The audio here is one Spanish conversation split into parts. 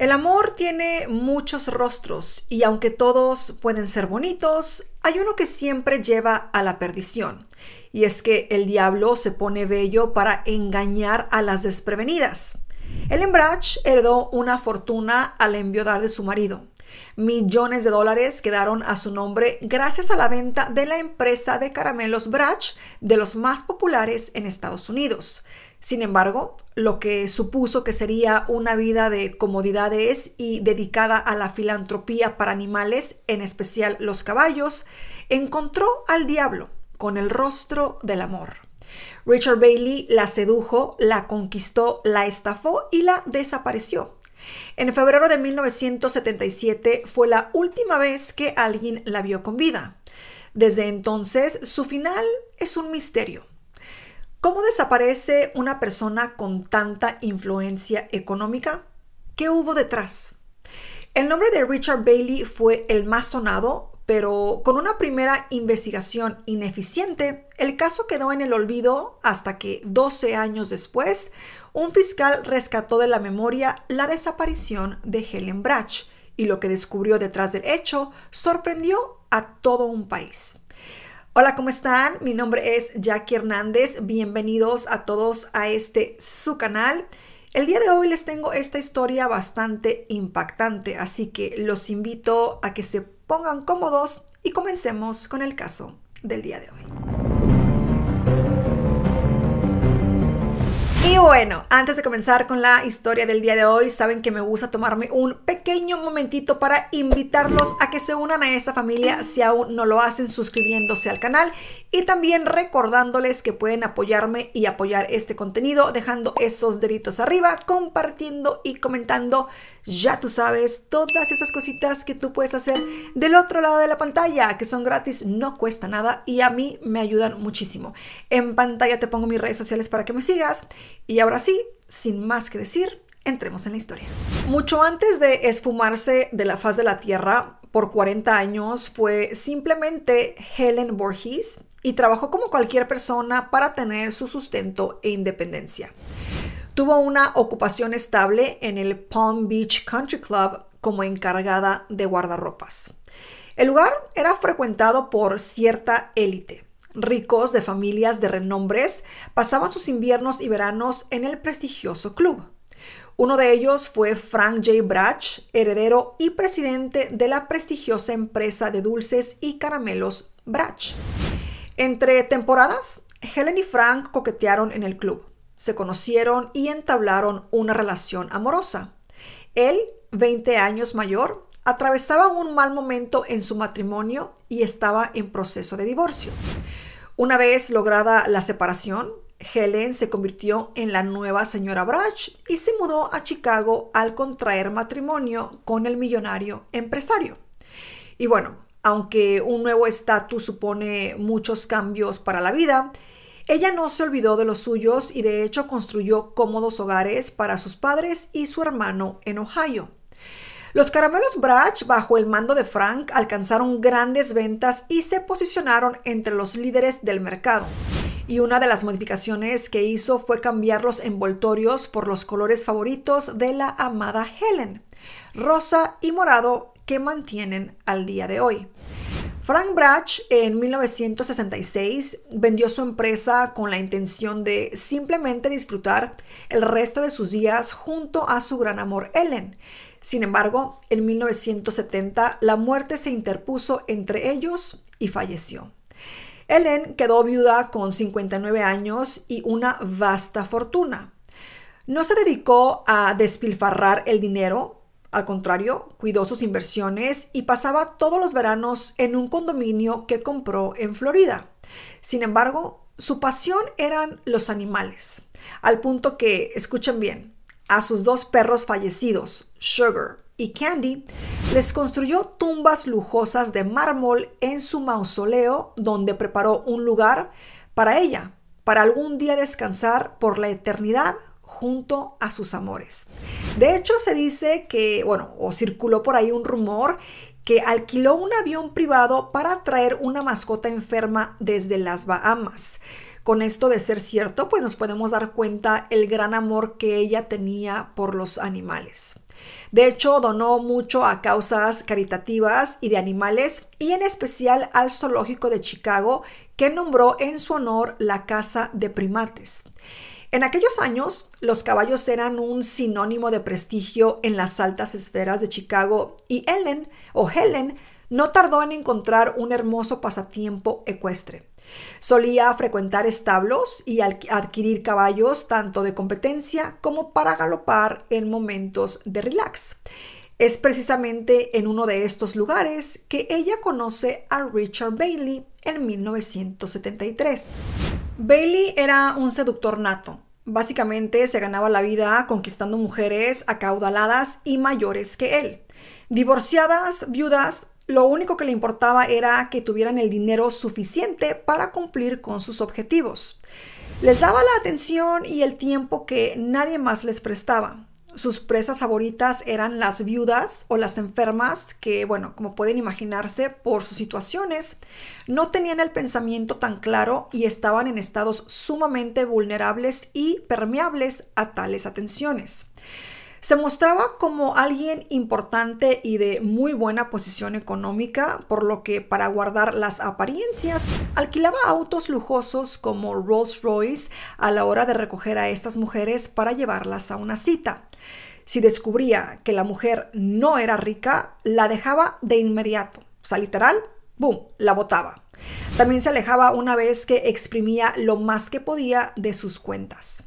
El amor tiene muchos rostros y aunque todos pueden ser bonitos, hay uno que siempre lleva a la perdición. Y es que el diablo se pone bello para engañar a las desprevenidas. Ellen Brach heredó una fortuna al enviudar de su marido. Millones de dólares quedaron a su nombre gracias a la venta de la empresa de caramelos Brach, de los más populares en Estados Unidos. Sin embargo, lo que supuso que sería una vida de comodidades y dedicada a la filantropía para animales, en especial los caballos, encontró al diablo con el rostro del amor. Richard Bailey la sedujo, la conquistó, la estafó y la desapareció. En febrero de 1977 fue la última vez que alguien la vio con vida. Desde entonces, su final es un misterio. ¿Cómo desaparece una persona con tanta influencia económica? ¿Qué hubo detrás? El nombre de Richard Bailey fue el más sonado, pero con una primera investigación ineficiente, el caso quedó en el olvido hasta que 12 años después, un fiscal rescató de la memoria la desaparición de Helen Brach y lo que descubrió detrás del hecho sorprendió a todo un país. Hola, ¿cómo están? Mi nombre es Jackie Hernández. Bienvenidos a todos a este su canal. El día de hoy les tengo esta historia bastante impactante, así que los invito a que se pongan cómodos y comencemos con el caso del día de hoy. Bueno, antes de comenzar con la historia del día de hoy, saben que me gusta tomarme un pequeño momentito para invitarlos a que se unan a esta familia si aún no lo hacen suscribiéndose al canal y también recordándoles que pueden apoyarme y apoyar este contenido dejando esos deditos arriba, compartiendo y comentando ya tú sabes, todas esas cositas que tú puedes hacer del otro lado de la pantalla, que son gratis, no cuesta nada y a mí me ayudan muchísimo. En pantalla te pongo mis redes sociales para que me sigas. Y ahora sí, sin más que decir, entremos en la historia. Mucho antes de esfumarse de la faz de la Tierra, por 40 años fue simplemente Helen Borges y trabajó como cualquier persona para tener su sustento e independencia. Tuvo una ocupación estable en el Palm Beach Country Club como encargada de guardarropas. El lugar era frecuentado por cierta élite. Ricos de familias de renombres pasaban sus inviernos y veranos en el prestigioso club. Uno de ellos fue Frank J. Brach, heredero y presidente de la prestigiosa empresa de dulces y caramelos Brach. Entre temporadas, Helen y Frank coquetearon en el club se conocieron y entablaron una relación amorosa. Él, 20 años mayor, atravesaba un mal momento en su matrimonio y estaba en proceso de divorcio. Una vez lograda la separación, Helen se convirtió en la nueva señora Brach y se mudó a Chicago al contraer matrimonio con el millonario empresario. Y bueno, aunque un nuevo estatus supone muchos cambios para la vida, ella no se olvidó de los suyos y de hecho construyó cómodos hogares para sus padres y su hermano en Ohio. Los caramelos Brach, bajo el mando de Frank, alcanzaron grandes ventas y se posicionaron entre los líderes del mercado. Y una de las modificaciones que hizo fue cambiar los envoltorios por los colores favoritos de la amada Helen, rosa y morado, que mantienen al día de hoy. Frank Brach en 1966 vendió su empresa con la intención de simplemente disfrutar el resto de sus días junto a su gran amor Ellen. Sin embargo, en 1970 la muerte se interpuso entre ellos y falleció. Ellen quedó viuda con 59 años y una vasta fortuna. No se dedicó a despilfarrar el dinero, al contrario, cuidó sus inversiones y pasaba todos los veranos en un condominio que compró en Florida. Sin embargo, su pasión eran los animales, al punto que, escuchen bien, a sus dos perros fallecidos, Sugar y Candy, les construyó tumbas lujosas de mármol en su mausoleo donde preparó un lugar para ella, para algún día descansar por la eternidad junto a sus amores. De hecho, se dice que, bueno, o circuló por ahí un rumor que alquiló un avión privado para traer una mascota enferma desde las Bahamas. Con esto de ser cierto, pues nos podemos dar cuenta el gran amor que ella tenía por los animales. De hecho, donó mucho a causas caritativas y de animales y en especial al zoológico de Chicago que nombró en su honor la Casa de Primates. En aquellos años, los caballos eran un sinónimo de prestigio en las altas esferas de Chicago y Ellen o Helen no tardó en encontrar un hermoso pasatiempo ecuestre. Solía frecuentar establos y adquirir caballos tanto de competencia como para galopar en momentos de relax. Es precisamente en uno de estos lugares que ella conoce a Richard Bailey en 1973. Bailey era un seductor nato. Básicamente se ganaba la vida conquistando mujeres acaudaladas y mayores que él. Divorciadas, viudas, lo único que le importaba era que tuvieran el dinero suficiente para cumplir con sus objetivos. Les daba la atención y el tiempo que nadie más les prestaba. Sus presas favoritas eran las viudas o las enfermas que, bueno, como pueden imaginarse, por sus situaciones, no tenían el pensamiento tan claro y estaban en estados sumamente vulnerables y permeables a tales atenciones. Se mostraba como alguien importante y de muy buena posición económica, por lo que para guardar las apariencias alquilaba autos lujosos como Rolls Royce a la hora de recoger a estas mujeres para llevarlas a una cita. Si descubría que la mujer no era rica, la dejaba de inmediato. O sea, literal, ¡boom!, la botaba. También se alejaba una vez que exprimía lo más que podía de sus cuentas.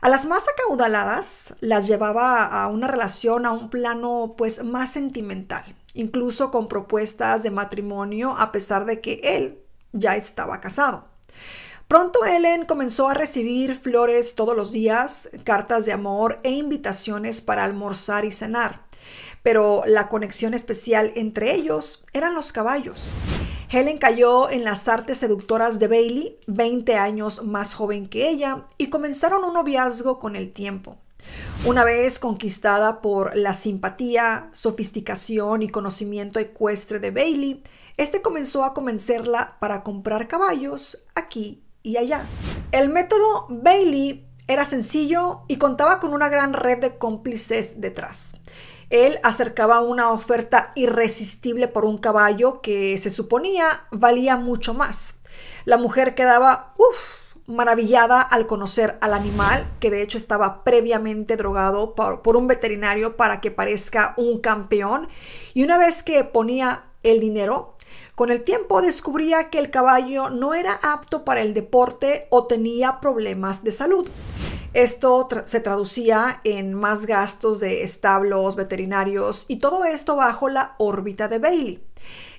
A las más acaudaladas las llevaba a una relación a un plano pues más sentimental, incluso con propuestas de matrimonio a pesar de que él ya estaba casado. Pronto Ellen comenzó a recibir flores todos los días, cartas de amor e invitaciones para almorzar y cenar. Pero la conexión especial entre ellos eran los caballos. Helen cayó en las artes seductoras de Bailey, 20 años más joven que ella, y comenzaron un noviazgo con el tiempo. Una vez conquistada por la simpatía, sofisticación y conocimiento ecuestre de Bailey, este comenzó a convencerla para comprar caballos aquí y allá. El método Bailey era sencillo y contaba con una gran red de cómplices detrás. Él acercaba una oferta irresistible por un caballo que se suponía valía mucho más. La mujer quedaba, maravillada al conocer al animal, que de hecho estaba previamente drogado por, por, un veterinario para que parezca un campeón. Y una vez que ponía el dinero, con el tiempo descubría que el caballo no era apto para el deporte o tenía problemas de salud. Esto se traducía en más gastos de establos, veterinarios y todo esto bajo la órbita de Bailey.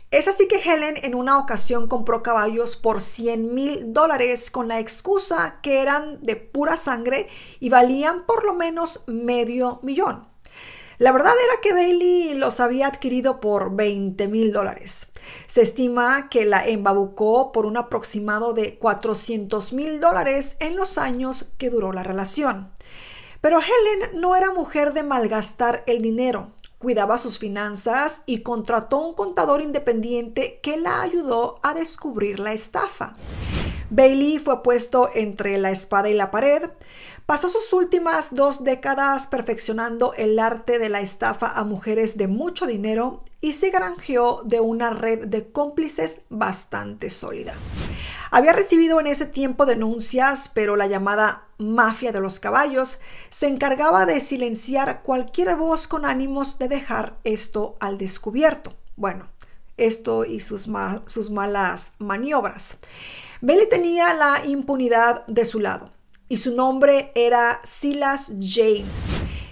Es así que Helen en una ocasión compró caballos por 100 mil dólares con la excusa que eran de pura sangre y valían por lo menos medio millón. La verdad era que Bailey los había adquirido por 20 mil dólares. Se estima que la embabucó por un aproximado de 400 mil dólares en los años que duró la relación. Pero Helen no era mujer de malgastar el dinero. Cuidaba sus finanzas y contrató un contador independiente que la ayudó a descubrir la estafa. Bailey fue puesto entre la espada y la pared. Pasó sus últimas dos décadas perfeccionando el arte de la estafa a mujeres de mucho dinero y se granjeó de una red de cómplices bastante sólida. Había recibido en ese tiempo denuncias, pero la llamada mafia de los caballos se encargaba de silenciar cualquier voz con ánimos de dejar esto al descubierto. Bueno, esto y sus, sus malas maniobras. Bailey tenía la impunidad de su lado y su nombre era Silas Jane.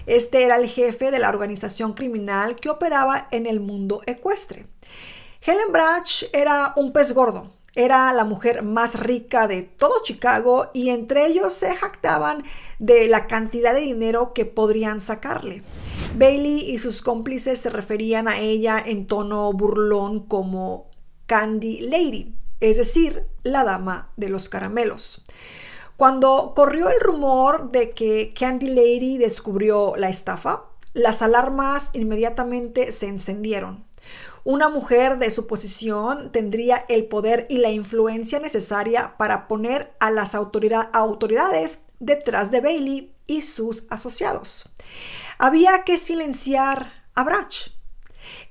Este era el jefe de la organización criminal que operaba en el mundo ecuestre. Helen Brach era un pez gordo, era la mujer más rica de todo Chicago y entre ellos se jactaban de la cantidad de dinero que podrían sacarle. Bailey y sus cómplices se referían a ella en tono burlón como Candy Lady, es decir, la dama de los caramelos. Cuando corrió el rumor de que Candy Lady descubrió la estafa, las alarmas inmediatamente se encendieron. Una mujer de su posición tendría el poder y la influencia necesaria para poner a las autoridades detrás de Bailey y sus asociados. Había que silenciar a Brach.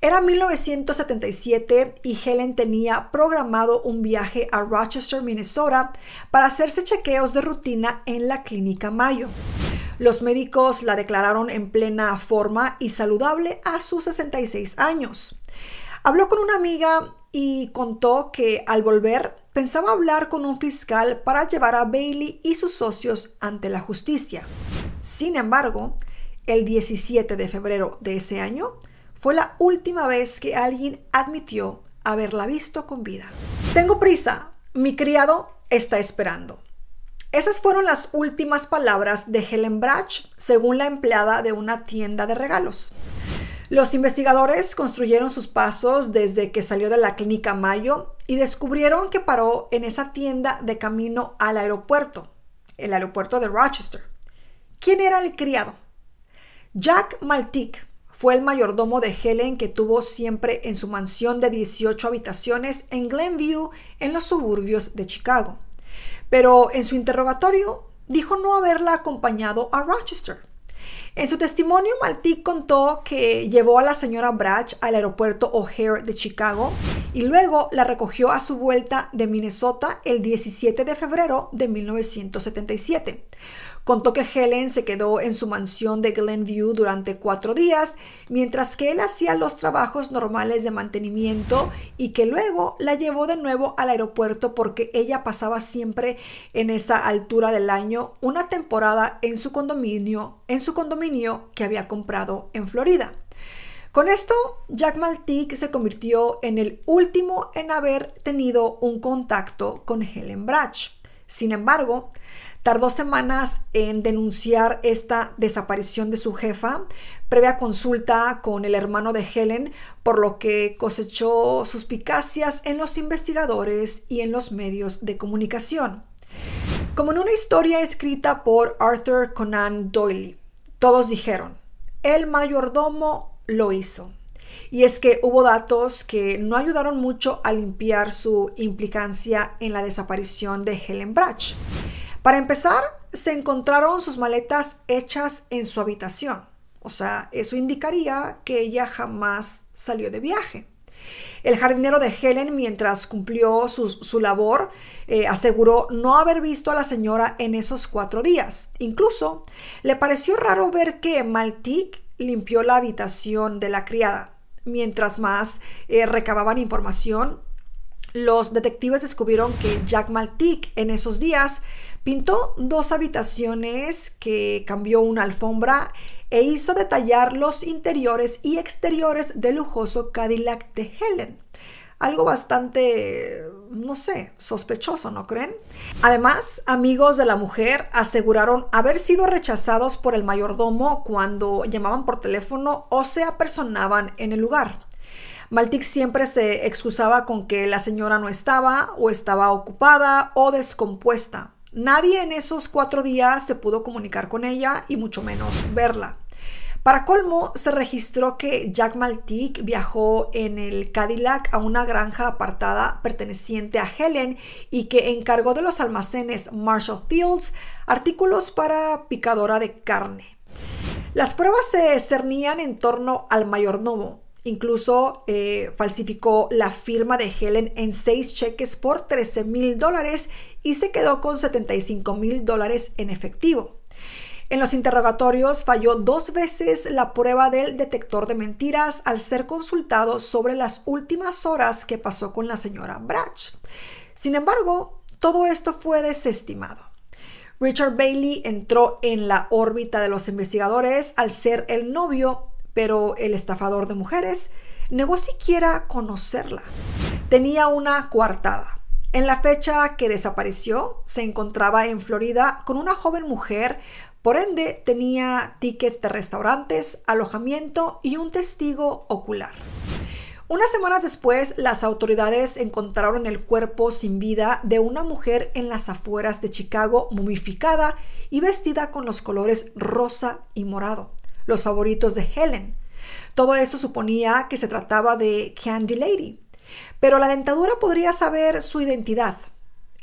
Era 1977 y Helen tenía programado un viaje a Rochester, Minnesota, para hacerse chequeos de rutina en la clínica Mayo. Los médicos la declararon en plena forma y saludable a sus 66 años. Habló con una amiga y contó que al volver pensaba hablar con un fiscal para llevar a Bailey y sus socios ante la justicia. Sin embargo, el 17 de febrero de ese año fue la última vez que alguien admitió haberla visto con vida. Tengo prisa, mi criado está esperando. Esas fueron las últimas palabras de Helen Brach, según la empleada de una tienda de regalos. Los investigadores construyeron sus pasos desde que salió de la clínica Mayo y descubrieron que paró en esa tienda de camino al aeropuerto, el aeropuerto de Rochester. ¿Quién era el criado? Jack Maltic fue el mayordomo de Helen que tuvo siempre en su mansión de 18 habitaciones en Glenview, en los suburbios de Chicago. Pero en su interrogatorio dijo no haberla acompañado a Rochester. En su testimonio, Maltik contó que llevó a la señora Brach al aeropuerto O'Hare de Chicago y luego la recogió a su vuelta de Minnesota el 17 de febrero de 1977. Contó que Helen se quedó en su mansión de Glenview durante cuatro días, mientras que él hacía los trabajos normales de mantenimiento y que luego la llevó de nuevo al aeropuerto porque ella pasaba siempre en esa altura del año una temporada en su condominio, en su condominio que había comprado en Florida. Con esto, Jack Maltic se convirtió en el último en haber tenido un contacto con Helen Brach. Sin embargo, Tardó semanas en denunciar esta desaparición de su jefa, previa consulta con el hermano de Helen, por lo que cosechó suspicacias en los investigadores y en los medios de comunicación. Como en una historia escrita por Arthur Conan Doyle, todos dijeron, el mayordomo lo hizo. Y es que hubo datos que no ayudaron mucho a limpiar su implicancia en la desaparición de Helen Brach. Para empezar, se encontraron sus maletas hechas en su habitación. O sea, eso indicaría que ella jamás salió de viaje. El jardinero de Helen, mientras cumplió su, labor, eh, aseguró no haber visto a la señora en esos cuatro días. Incluso le pareció raro ver que Maltic limpió la habitación de la criada. Mientras más eh, recababan información, los detectives descubrieron que Jack Maltic en esos días Pintó dos habitaciones que cambió una alfombra e hizo detallar los interiores y exteriores del lujoso Cadillac de Helen. Algo bastante, no sé, sospechoso, ¿no creen? Además, amigos de la mujer aseguraron haber sido rechazados por el mayordomo cuando llamaban por teléfono o se apersonaban en el lugar. Maltic siempre se excusaba con que la señora no estaba o estaba ocupada o descompuesta. Nadie en esos cuatro días se pudo comunicar con ella y mucho menos verla. Para colmo, se registró que Jack Maltic viajó en el Cadillac a una granja apartada perteneciente a Helen y que encargó de los almacenes Marshall Fields artículos para picadora de carne. Las pruebas se cernían en torno al mayordomo, Incluso eh, falsificó la firma de Helen en seis cheques por 13 mil dólares y se quedó con 75 mil dólares en efectivo. En los interrogatorios falló dos veces la prueba del detector de mentiras al ser consultado sobre las últimas horas que pasó con la señora Brach. Sin embargo, todo esto fue desestimado. Richard Bailey entró en la órbita de los investigadores al ser el novio pero el estafador de mujeres negó siquiera conocerla. Tenía una coartada. En la fecha que desapareció, se encontraba en Florida con una joven mujer, por ende tenía tickets de restaurantes, alojamiento y un testigo ocular. Unas semanas después, las autoridades encontraron el cuerpo sin vida de una mujer en las afueras de Chicago, mumificada y vestida con los colores rosa y morado los favoritos de Helen. Todo eso suponía que se trataba de Candy Lady, pero la dentadura podría saber su identidad.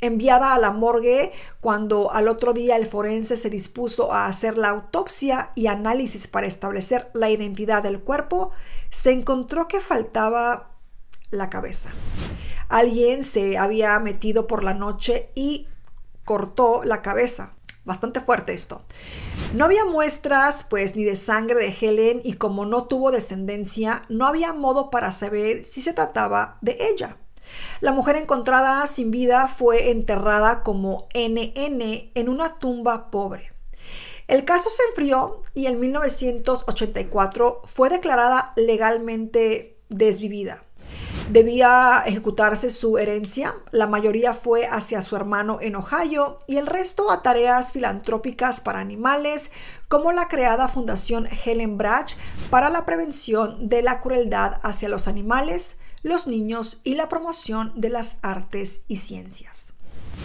Enviada a la morgue cuando al otro día el forense se dispuso a hacer la autopsia y análisis para establecer la identidad del cuerpo, se encontró que faltaba la cabeza. Alguien se había metido por la noche y cortó la cabeza. Bastante fuerte esto. No había muestras, pues, ni de sangre de Helen y como no tuvo descendencia, no había modo para saber si se trataba de ella. La mujer encontrada sin vida fue enterrada como NN en una tumba pobre. El caso se enfrió y en 1984 fue declarada legalmente desvivida debía ejecutarse su herencia. La mayoría fue hacia su hermano en Ohio y el resto a tareas filantrópicas para animales, como la creada Fundación Helen Brach para la prevención de la crueldad hacia los animales, los niños y la promoción de las artes y ciencias.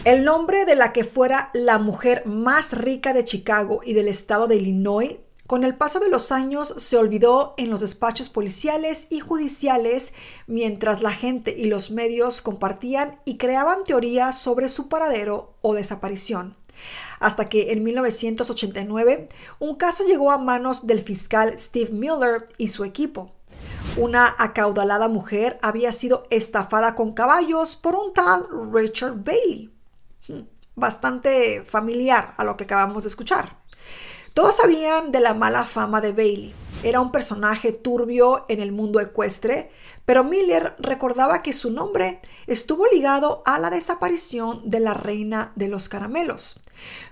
El nombre de la que fuera la mujer más rica de Chicago y del estado de Illinois con el paso de los años se olvidó en los despachos policiales y judiciales mientras la gente y los medios compartían y creaban teorías sobre su paradero o desaparición. Hasta que en 1989 un caso llegó a manos del fiscal Steve Miller y su equipo. Una acaudalada mujer había sido estafada con caballos por un tal Richard Bailey. Hmm, bastante familiar a lo que acabamos de escuchar. Todos sabían de la mala fama de Bailey. Era un personaje turbio en el mundo ecuestre, pero Miller recordaba que su nombre estuvo ligado a la desaparición de la reina de los caramelos.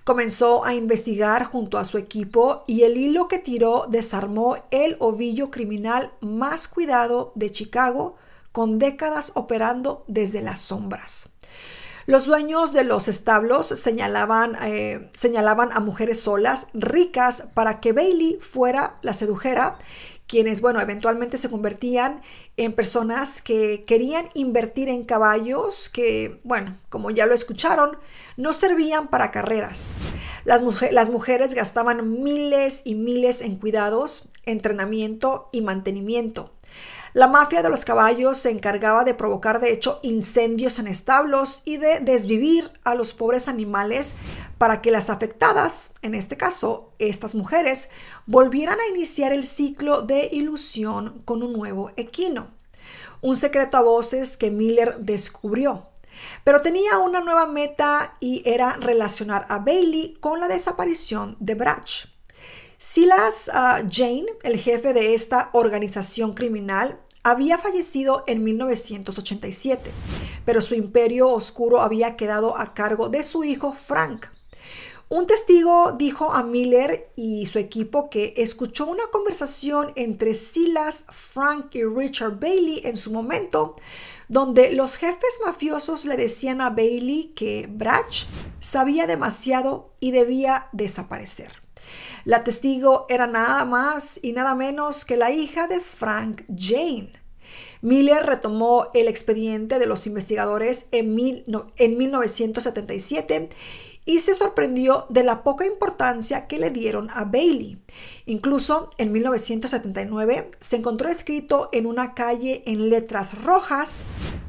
Comenzó a investigar junto a su equipo y el hilo que tiró desarmó el ovillo criminal más cuidado de Chicago, con décadas operando desde las sombras. Los dueños de los establos señalaban, eh, señalaban a mujeres solas, ricas, para que Bailey fuera la sedujera, quienes, bueno, eventualmente se convertían en personas que querían invertir en caballos que, bueno, como ya lo escucharon, no servían para carreras. Las, las mujeres gastaban miles y miles en cuidados, entrenamiento y mantenimiento. La mafia de los caballos se encargaba de provocar de hecho incendios en establos y de desvivir a los pobres animales para que las afectadas, en este caso estas mujeres, volvieran a iniciar el ciclo de ilusión con un nuevo equino. Un secreto a voces que Miller descubrió. Pero tenía una nueva meta y era relacionar a Bailey con la desaparición de Brach. Silas uh, Jane, el jefe de esta organización criminal, había fallecido en 1987, pero su imperio oscuro había quedado a cargo de su hijo Frank. Un testigo dijo a Miller y su equipo que escuchó una conversación entre Silas, Frank y Richard Bailey en su momento, donde los jefes mafiosos le decían a Bailey que Brach sabía demasiado y debía desaparecer. La testigo era nada más y nada menos que la hija de Frank Jane. Miller retomó el expediente de los investigadores en, 1977 y se sorprendió de la poca importancia que le dieron a Bailey. Incluso en 1979 se encontró escrito en una calle en letras rojas,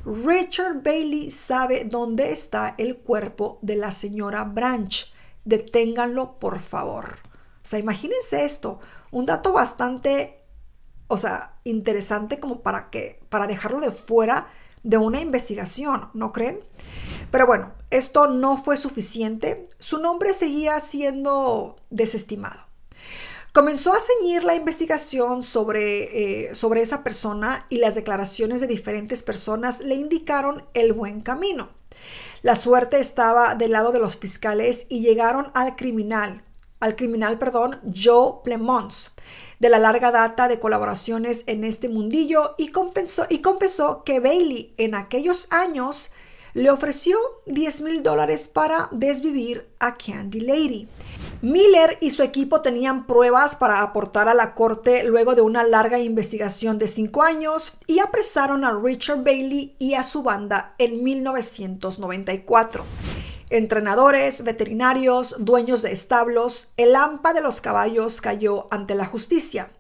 Richard Bailey sabe dónde está el cuerpo de la señora Branch. Deténganlo, por favor. O sea, imagínense esto, un dato bastante, o sea, interesante como para que, para dejarlo de fuera de una investigación, ¿no creen? Pero bueno, esto no fue suficiente, su nombre seguía siendo desestimado. Comenzó a ceñir la investigación sobre, eh, sobre esa persona y las declaraciones de diferentes personas le indicaron el buen camino. La suerte estaba del lado de los fiscales y llegaron al criminal, al criminal, perdón, Joe Plemons, de la larga data de colaboraciones en este mundillo y confesó, y confesó que Bailey en aquellos años le ofreció 10 mil dólares para desvivir a Candy Lady. Miller y su equipo tenían pruebas para aportar a la corte luego de una larga investigación de cinco años y apresaron a Richard Bailey y a su banda en 1994 entrenadores, veterinarios, dueños de establos, el AMPA de los caballos cayó ante la justicia.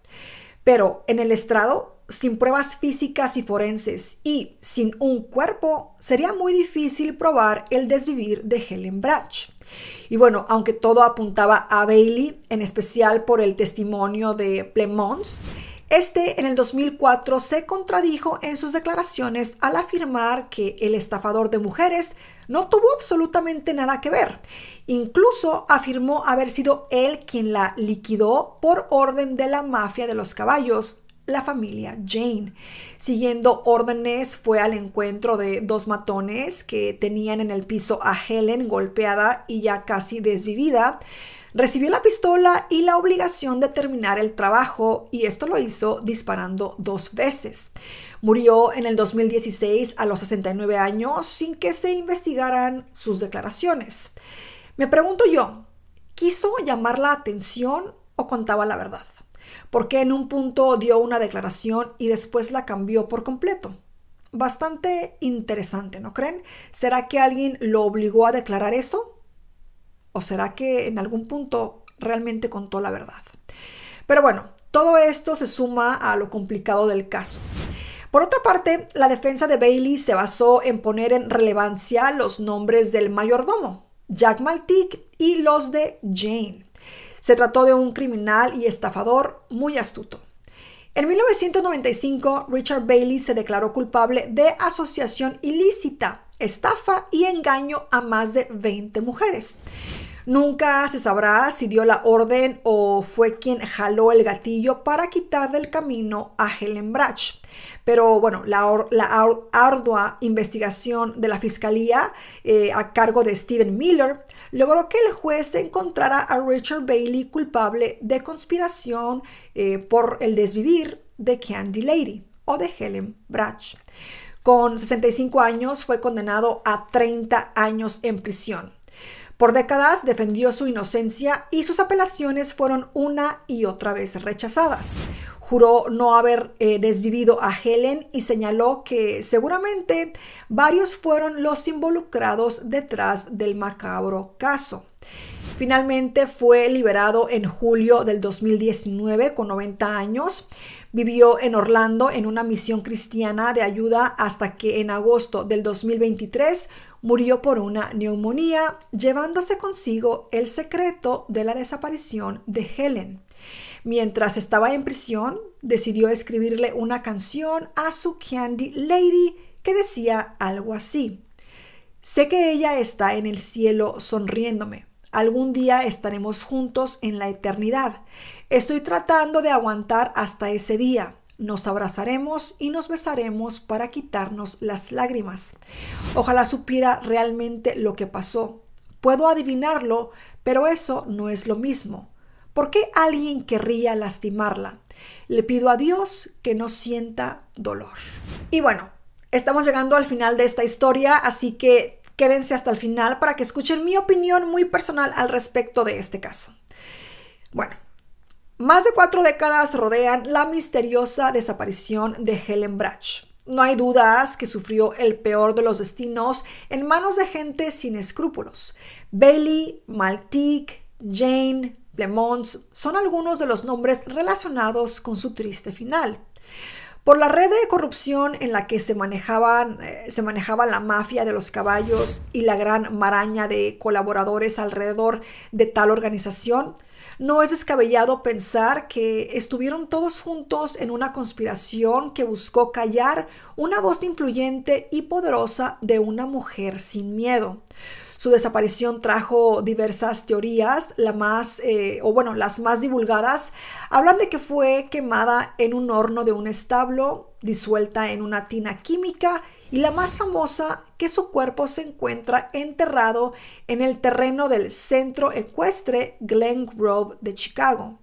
Pero en el estrado, sin pruebas físicas y forenses y sin un cuerpo, sería muy difícil probar el desvivir de Helen Brach. Y bueno, aunque todo apuntaba a Bailey, en especial por el testimonio de Plemons, este en el 2004 se contradijo en sus declaraciones al afirmar que el estafador de mujeres no tuvo absolutamente nada que ver. Incluso afirmó haber sido él quien la liquidó por orden de la mafia de los caballos, la familia Jane. Siguiendo órdenes fue al encuentro de dos matones que tenían en el piso a Helen golpeada y ya casi desvivida Recibió la pistola y la obligación de terminar el trabajo y esto lo hizo disparando dos veces. Murió en el 2016 a los 69 años sin que se investigaran sus declaraciones. Me pregunto yo, ¿quiso llamar la atención o contaba la verdad? Porque en un punto dio una declaración y después la cambió por completo? Bastante interesante, ¿no creen? ¿Será que alguien lo obligó a declarar eso? ¿O será que en algún punto realmente contó la verdad? Pero bueno, todo esto se suma a lo complicado del caso. Por otra parte, la defensa de Bailey se basó en poner en relevancia los nombres del mayordomo, Jack Maltic, y los de Jane. Se trató de un criminal y estafador muy astuto. En 1995, Richard Bailey se declaró culpable de asociación ilícita, estafa y engaño a más de 20 mujeres. Nunca se sabrá si dio la orden o fue quien jaló el gatillo para quitar del camino a Helen Brach. Pero bueno, la, ardua investigación de la fiscalía eh, a cargo de Stephen Miller logró que el juez encontrara a Richard Bailey culpable de conspiración eh, por el desvivir de Candy Lady o de Helen Brach. Con 65 años fue condenado a 30 años en prisión. Por décadas defendió su inocencia y sus apelaciones fueron una y otra vez rechazadas. Juró no haber eh, desvivido a Helen y señaló que seguramente varios fueron los involucrados detrás del macabro caso. Finalmente fue liberado en julio del 2019 con 90 años. Vivió en Orlando en una misión cristiana de ayuda hasta que en agosto del 2023 murió por una neumonía, llevándose consigo el secreto de la desaparición de Helen. Mientras estaba en prisión, decidió escribirle una canción a su Candy Lady que decía algo así. Sé que ella está en el cielo sonriéndome. Algún día estaremos juntos en la eternidad. Estoy tratando de aguantar hasta ese día. Nos abrazaremos y nos besaremos para quitarnos las lágrimas. Ojalá supiera realmente lo que pasó. Puedo adivinarlo, pero eso no es lo mismo. ¿Por qué alguien querría lastimarla? Le pido a Dios que no sienta dolor. Y bueno, estamos llegando al final de esta historia, así que quédense hasta el final para que escuchen mi opinión muy personal al respecto de este caso. Bueno, más de cuatro décadas rodean la misteriosa desaparición de Helen Brach. No hay dudas que sufrió el peor de los destinos en manos de gente sin escrúpulos. Bailey, Maltique, Jane, Plemons son algunos de los nombres relacionados con su triste final. Por la red de corrupción en la que se, manejaban, eh, se manejaba la mafia de los caballos y la gran maraña de colaboradores alrededor de tal organización, no es descabellado pensar que estuvieron todos juntos en una conspiración que buscó callar una voz influyente y poderosa de una mujer sin miedo. Su desaparición trajo diversas teorías, la más, eh, o bueno, las más divulgadas, hablan de que fue quemada en un horno de un establo, disuelta en una tina química y la más famosa, que su cuerpo se encuentra enterrado en el terreno del centro ecuestre Glen Grove de Chicago.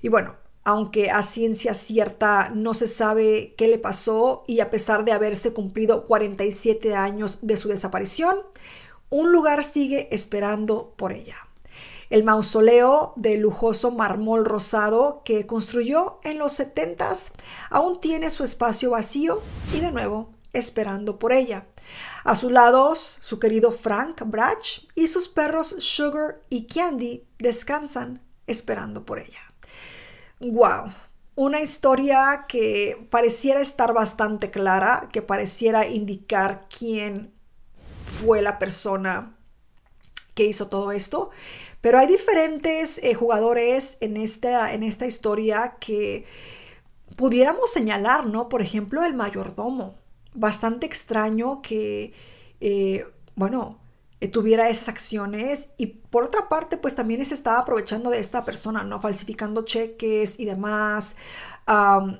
Y bueno, aunque a ciencia cierta no se sabe qué le pasó y a pesar de haberse cumplido 47 años de su desaparición, un lugar sigue esperando por ella. El mausoleo de lujoso mármol rosado que construyó en los 70s aún tiene su espacio vacío y de nuevo esperando por ella. A sus lados, su querido Frank Brach y sus perros Sugar y Candy descansan esperando por ella. ¡Wow! una historia que pareciera estar bastante clara, que pareciera indicar quién fue la persona que hizo todo esto. Pero hay diferentes eh, jugadores en esta, en esta historia que pudiéramos señalar, ¿no? Por ejemplo, el mayordomo. Bastante extraño que, eh, bueno, eh, tuviera esas acciones y por otra parte pues también se estaba aprovechando de esta persona, ¿no? Falsificando cheques y demás,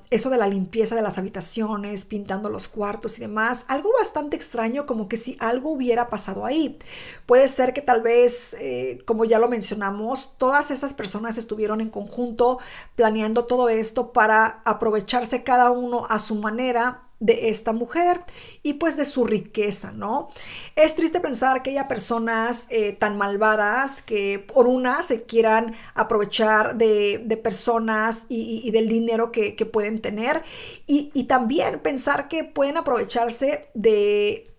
eso de la limpieza de las habitaciones, pintando los cuartos y demás, algo bastante extraño como que si algo hubiera pasado ahí. Puede ser que tal vez, eh, como ya lo mencionamos, todas esas personas estuvieron en conjunto planeando todo esto para aprovecharse cada uno a su manera de esta mujer y pues de su riqueza, ¿no? Es triste pensar que haya personas eh, tan malvadas que por una se quieran aprovechar de, personas y, del dinero que, pueden tener y, y, también pensar que pueden aprovecharse de,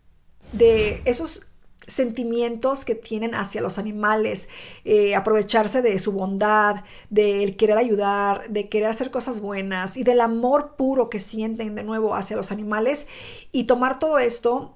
de esos sentimientos que tienen hacia los animales, eh, aprovecharse de su bondad, del querer ayudar, de querer hacer cosas buenas y del amor puro que sienten de nuevo hacia los animales y tomar todo esto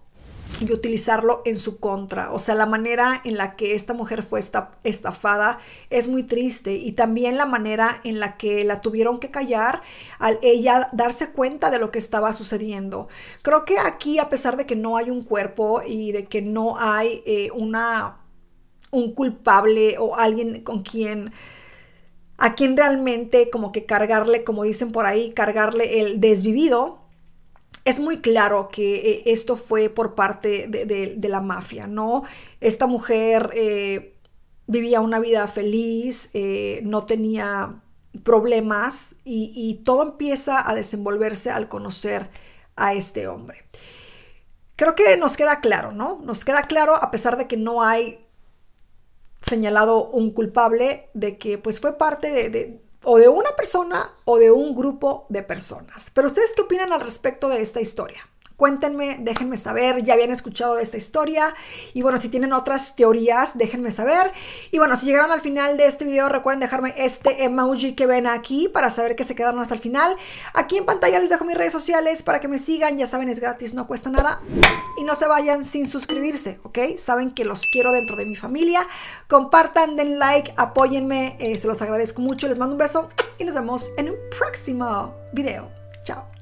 y utilizarlo en su contra. O sea, la manera en la que esta mujer fue estafada es muy triste y también la manera en la que la tuvieron que callar al ella darse cuenta de lo que estaba sucediendo. Creo que aquí, a pesar de que no hay un cuerpo y de que no hay eh, una, un culpable o alguien con quien a quien realmente como que cargarle, como dicen por ahí, cargarle el desvivido, es muy claro que eh, esto fue por parte de, la mafia, ¿no? Esta mujer eh, vivía una vida feliz, eh, no tenía problemas y, y, todo empieza a desenvolverse al conocer a este hombre. Creo que nos queda claro, ¿no? Nos queda claro, a pesar de que no hay señalado un culpable, de que pues fue parte de o de una persona o de un grupo de personas. Pero ustedes qué opinan al respecto de esta historia? Cuéntenme, déjenme saber, ya habían escuchado de esta historia y bueno, si tienen otras teorías, déjenme saber. Y bueno, si llegaron al final de este video, recuerden dejarme este emoji que ven aquí para saber que se quedaron hasta el final. Aquí en pantalla les dejo mis redes sociales para que me sigan, ya saben, es gratis, no cuesta nada. Y no se vayan sin suscribirse, ¿ok? Saben que los quiero dentro de mi familia. Compartan, den like, apóyenme, eh, se los agradezco mucho, les mando un beso y nos vemos en un próximo video. Chao.